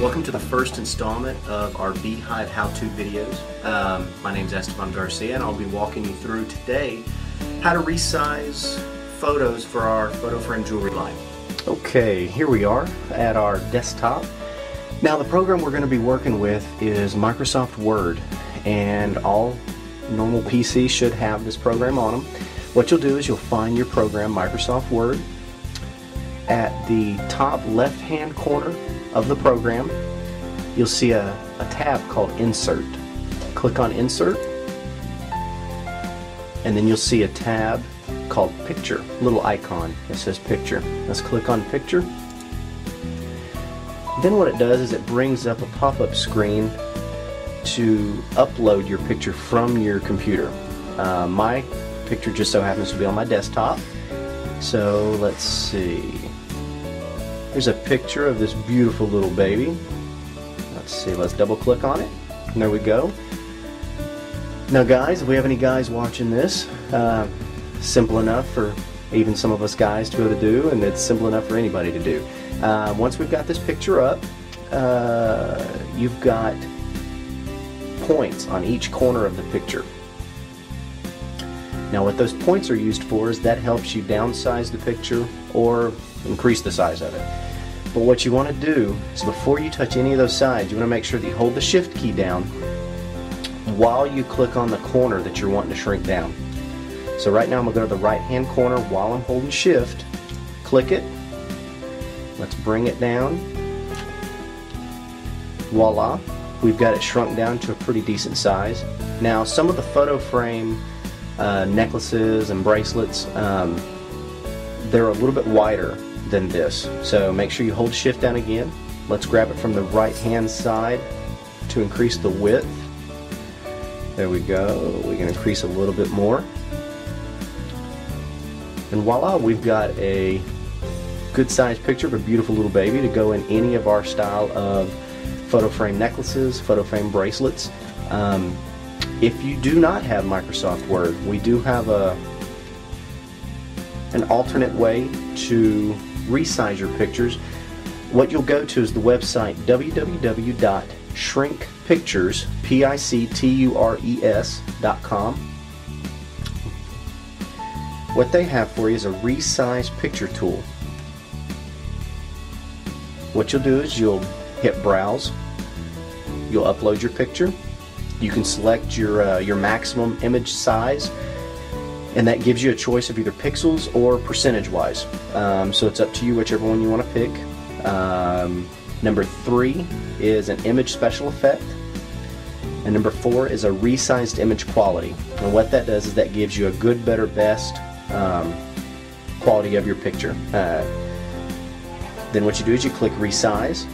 welcome to the first installment of our Beehive how-to videos. Um, my name is Esteban Garcia and I'll be walking you through today how to resize photos for our photo frame jewelry line. Okay, here we are at our desktop. Now the program we're going to be working with is Microsoft Word and all normal PCs should have this program on them. What you'll do is you'll find your program Microsoft Word at the top left hand corner of the program, you'll see a, a tab called Insert. Click on Insert, and then you'll see a tab called Picture, little icon that says Picture. Let's click on Picture. Then what it does is it brings up a pop-up screen to upload your picture from your computer. Uh, my picture just so happens to be on my desktop. So let's see. Here's a picture of this beautiful little baby. Let's see, let's double click on it. And there we go. Now guys, if we have any guys watching this, uh, simple enough for even some of us guys to to do, and it's simple enough for anybody to do. Uh, once we've got this picture up, uh, you've got points on each corner of the picture. Now what those points are used for is that helps you downsize the picture or increase the size of it. But what you want to do is before you touch any of those sides, you want to make sure that you hold the shift key down while you click on the corner that you're wanting to shrink down. So right now I'm going to go to the right hand corner while I'm holding shift, click it, let's bring it down, voila, we've got it shrunk down to a pretty decent size. Now some of the photo frame uh, necklaces and bracelets, um, they're a little bit wider than this. So make sure you hold shift down again. Let's grab it from the right hand side to increase the width. There we go. We can increase a little bit more. And voila, we've got a good sized picture of a beautiful little baby to go in any of our style of photo frame necklaces, photo frame bracelets. Um, if you do not have Microsoft Word, we do have a an alternate way to resize your pictures. What you'll go to is the website www.shrinkpictures.com. What they have for you is a resize picture tool. What you'll do is you'll hit browse, you'll upload your picture, you can select your, uh, your maximum image size and that gives you a choice of either pixels or percentage wise. Um, so it's up to you whichever one you want to pick. Um, number three is an image special effect. And number four is a resized image quality. And what that does is that gives you a good, better, best um, quality of your picture. Uh, then what you do is you click resize.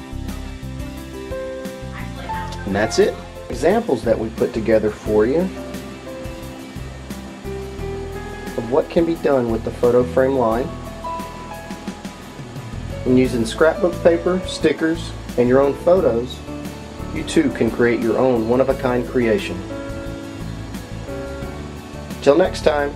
And that's it. Examples that we put together for you of what can be done with the photo frame line. And using scrapbook paper, stickers, and your own photos, you too can create your own one-of-a-kind creation. Till next time.